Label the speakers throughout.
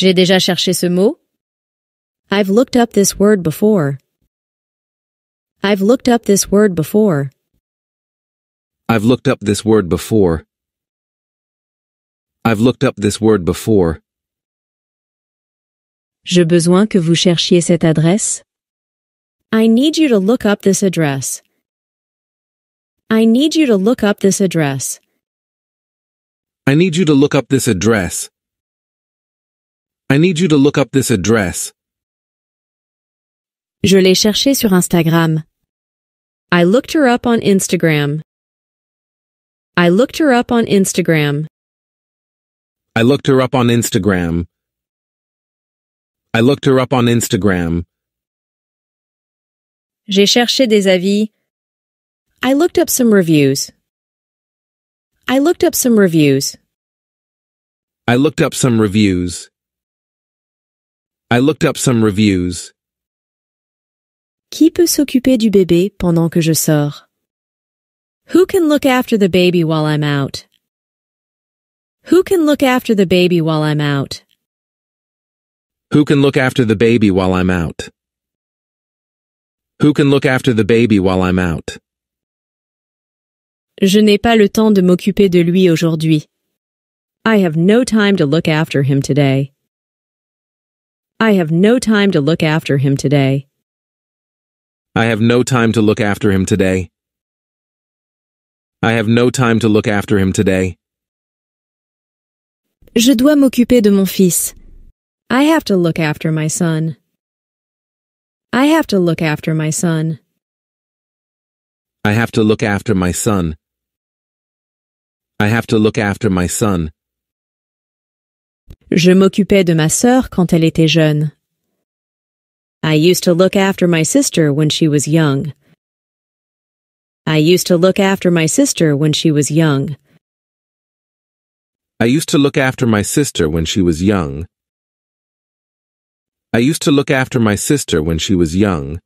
Speaker 1: J'ai déjà cherché ce mot.
Speaker 2: I've looked up this word before. I've looked up this word before.
Speaker 3: I've looked up this word before. I've looked up this word before.
Speaker 2: J'ai besoin que vous cherchiez cette adresse. I need you to look up this address. I need you to look up this address.
Speaker 3: I need you to look up this address. I need you to look up this address.
Speaker 2: Je l'ai cherchée sur Instagram.
Speaker 1: I looked her up on Instagram. I looked her up on Instagram.
Speaker 3: I looked her up on Instagram. I looked her up on Instagram.
Speaker 1: J'ai cherché des avis.
Speaker 2: I looked up some reviews. I looked up some reviews.
Speaker 3: I looked up some reviews. I looked up some reviews.
Speaker 2: Qui peut s'occuper du bébé pendant que je sors?
Speaker 1: Who can look after the baby while I'm out? Who can look after the baby while I'm out?
Speaker 3: Who can look after the baby while I'm out? Who can look after the baby while I'm out?
Speaker 1: Je n'ai pas le temps de m'occuper de lui aujourd'hui. I have no time to look after him today. I have no time to look after him today.
Speaker 3: I have no time to look after him today. I have no time to look after him today.
Speaker 2: Je dois m'occuper de mon fils.
Speaker 1: I have to look after my son. I have to look after my son.
Speaker 3: I have to look after my son. I have to look after my son.
Speaker 2: Je m'occupais de ma sœur quand elle était jeune.
Speaker 1: I used to look after my sister when she was young. I used to look after my sister when she was young.
Speaker 3: I used to look after my sister when she was young. I used to look after my sister when she was young.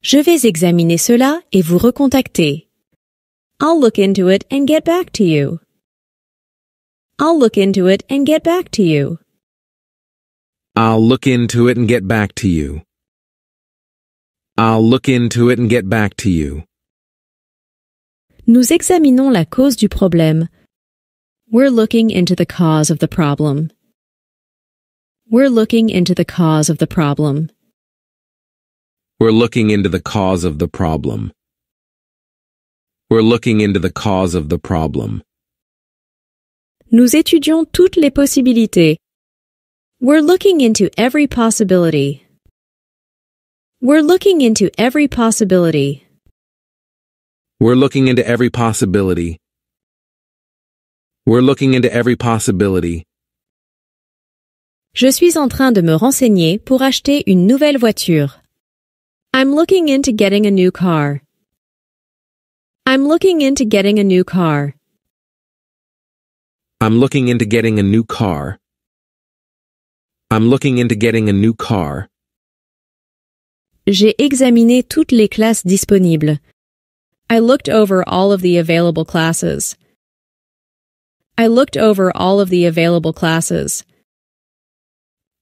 Speaker 2: Je vais examiner cela et vous recontacter.
Speaker 1: I'll look into it and get back to you. I'll look into it and get back to you.
Speaker 3: I'll look into it and get back to you. I'll look into it and get back to you.
Speaker 2: Nous examinons la cause du problème.
Speaker 1: We're looking into the cause of the problem. We're looking into the cause of the problem.
Speaker 3: We're looking into the cause of the problem. We're looking into the cause of the problem.
Speaker 1: Nous étudions toutes les possibilités. We're looking into every possibility. We're looking into every possibility.
Speaker 3: We're looking into every possibility. We're looking into every possibility.
Speaker 1: Je suis en train de me renseigner pour acheter une nouvelle voiture. I'm looking into getting a new car. I'm looking into getting a new car.
Speaker 3: I'm looking into getting a new car. I'm looking into getting a new car.
Speaker 1: J'ai examiné toutes les classes disponibles. I looked over all of the available classes. I looked over all of the available classes.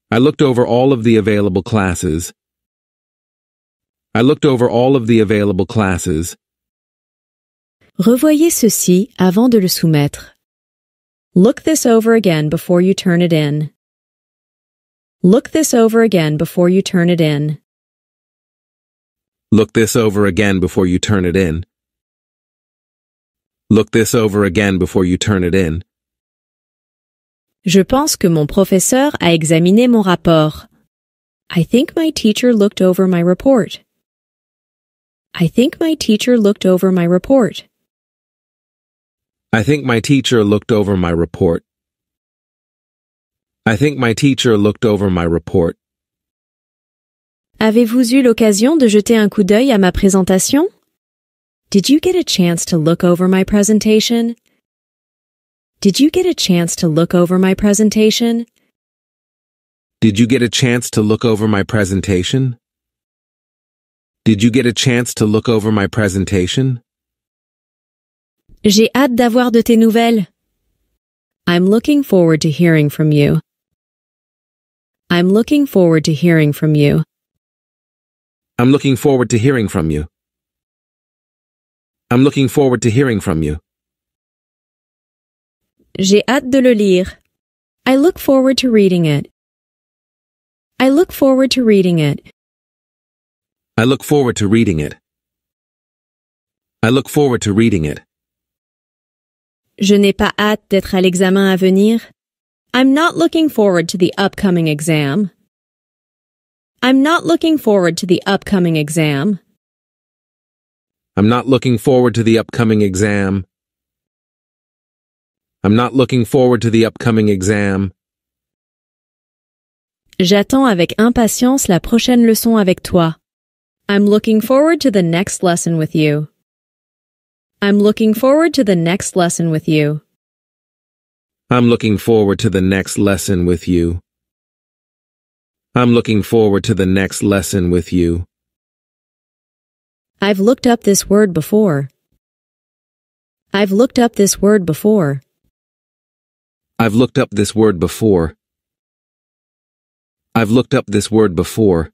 Speaker 3: I looked over all of the available classes. I looked over all of the available classes.
Speaker 2: Revoyez ceci avant de le soumettre.
Speaker 1: Look this over again before you turn it in. Look this over again before you turn it in.
Speaker 3: Look this over again before you turn it in. Look this over again before you turn it in.
Speaker 1: Je pense que mon professeur a examiné mon rapport. I think my teacher looked over my report. I think my teacher looked over my report.
Speaker 3: I think my teacher looked over my report. I think my teacher looked over my report.
Speaker 1: Avez-vous eu l'occasion de jeter un coup d'œil à ma présentation? Did you get a chance to look over my presentation? Did you get a chance to look over my presentation?
Speaker 3: Did you get a chance to look over my presentation? Did you get a chance to look over my presentation?
Speaker 1: J'ai hâte d'avoir de tes nouvelles. I'm looking forward to hearing from you. I'm looking forward to hearing from you.
Speaker 3: I'm looking forward to hearing from you. I'm looking forward to hearing from you.
Speaker 1: J'ai hâte de le lire. I look forward to reading it. I look forward to reading it.
Speaker 3: I look forward to reading it. I look forward to reading it.
Speaker 1: Je n'ai pas hâte d'être à l'examen à venir. I'm not looking forward to the upcoming exam. I'm not looking forward to the upcoming exam.
Speaker 3: I'm not looking forward to the upcoming exam. I'm not looking forward to the upcoming exam.
Speaker 1: J'attends avec impatience la prochaine leçon avec toi. I'm looking forward to the next lesson with you. I'm looking forward to the next lesson with you.
Speaker 3: I'm looking forward to the next lesson with you. I'm looking forward to the next lesson with you.
Speaker 1: I've looked up this word before. I've looked up this word before.
Speaker 3: I've looked up this word before. I've looked up this word before.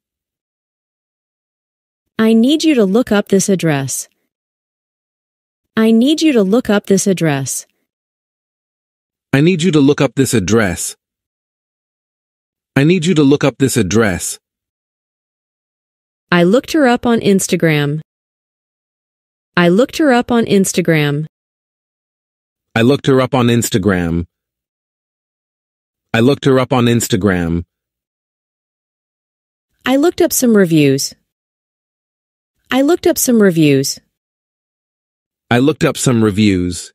Speaker 1: I need you to look up this address. I need you to look up this address.
Speaker 3: I need you to look up this address. I need you to look up this address.
Speaker 1: I looked her up on Instagram. I looked her up on Instagram.
Speaker 3: I looked her up on Instagram. I looked her up on Instagram.
Speaker 1: I looked up some reviews. I looked up some reviews.
Speaker 3: I looked up some reviews.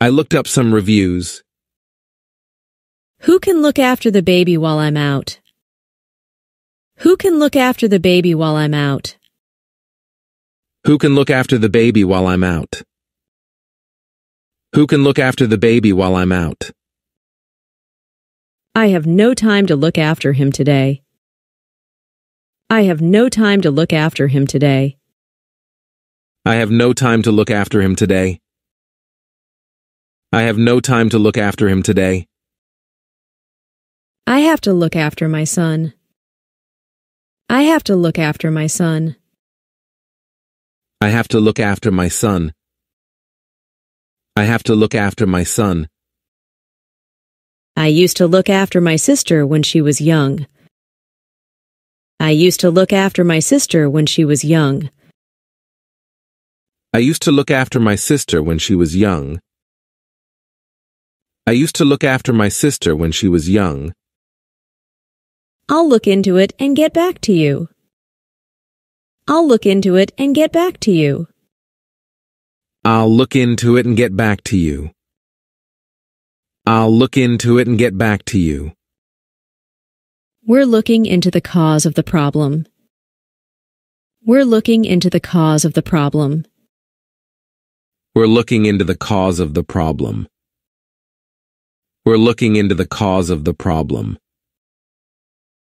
Speaker 3: I looked up some reviews.
Speaker 1: Who can look after the baby while I'm out? Who can look after the baby while I'm out?
Speaker 3: Who can look after the baby while I'm out? Who can look after the baby while I'm out?
Speaker 1: I have no time to look after him today. I have no time to look after him today.
Speaker 3: I have no time to look after him today. I have no time to look after him today.
Speaker 1: I have to look after my son. I have to look after my son.
Speaker 3: I have to look after my son. I have to look after my son.
Speaker 1: I used to look after my sister when she was young. I used to look after my sister when she was young.
Speaker 3: I used to look after my sister when she was young. I used to look after my sister when she was young.
Speaker 1: I'll look into it and get back to you. I'll look into it and get back to you.
Speaker 3: I'll look into it and get back to you. I'll look into it and get back to you.
Speaker 1: We're looking into the cause of the problem. We're looking into the cause of the problem.
Speaker 3: We're looking into the cause of the problem. We're looking into the cause of the problem.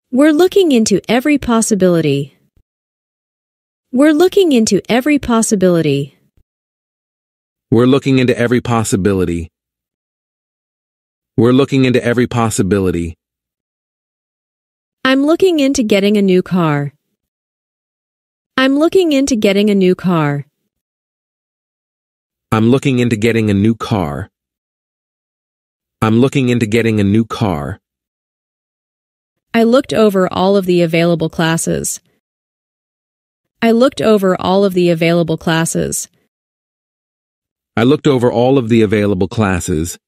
Speaker 1: We're looking into every possibility. We're looking into every possibility.
Speaker 3: We're looking into every possibility. We're looking into every possibility.
Speaker 1: I'm looking into getting a new car. I'm looking into getting a new car.
Speaker 3: I'm looking into getting a new car. I'm looking into getting a new car.
Speaker 1: I looked over all of the available classes. I looked over all of the available classes.
Speaker 3: I looked over all of the available classes.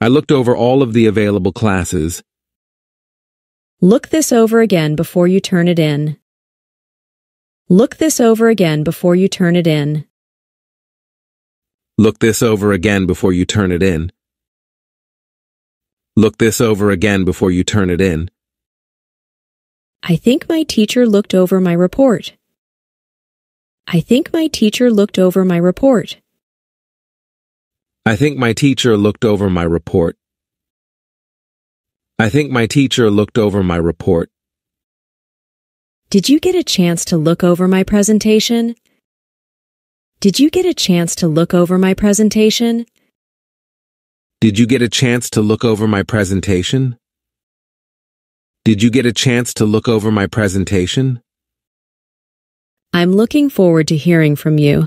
Speaker 3: I looked over all of the available classes.
Speaker 1: Look this over again before you turn it in. Look this over again before you turn it in.
Speaker 3: Look this over again before you turn it in. Look this over again before you turn it in.
Speaker 1: I think my teacher looked over my report. I think my teacher looked over my report.
Speaker 3: I think my teacher looked over my report. I think my teacher looked over my report.
Speaker 1: Did you get a chance to look over my presentation? Did you get a chance to look over my presentation?
Speaker 3: Did you get a chance to look over my presentation? Did you get a chance to look over my presentation?
Speaker 1: I'm looking forward to hearing from you.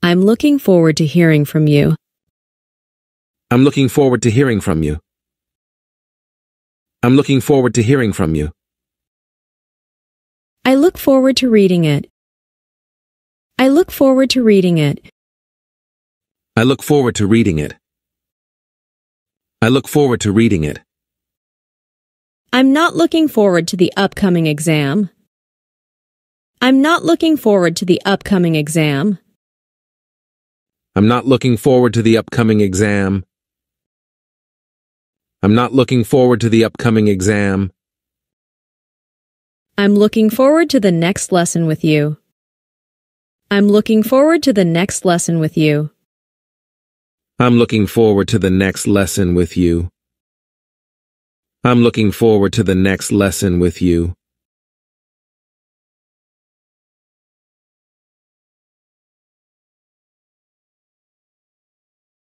Speaker 1: I'm looking forward to hearing from you.
Speaker 3: I'm looking forward to hearing from you. I'm looking forward to hearing from you.
Speaker 1: I look forward to reading it. I look forward to reading it.
Speaker 3: I look forward to reading it. I look forward to reading it.
Speaker 1: I'm not looking forward to the upcoming exam. I'm not looking forward to the upcoming exam.
Speaker 3: I'm not looking forward to the upcoming exam. I'm not looking forward to the upcoming exam.
Speaker 1: I'm looking forward to the next lesson with you. I'm looking forward to the next lesson with you.
Speaker 3: I'm looking forward to the next lesson with you. I'm looking forward to the next lesson with you.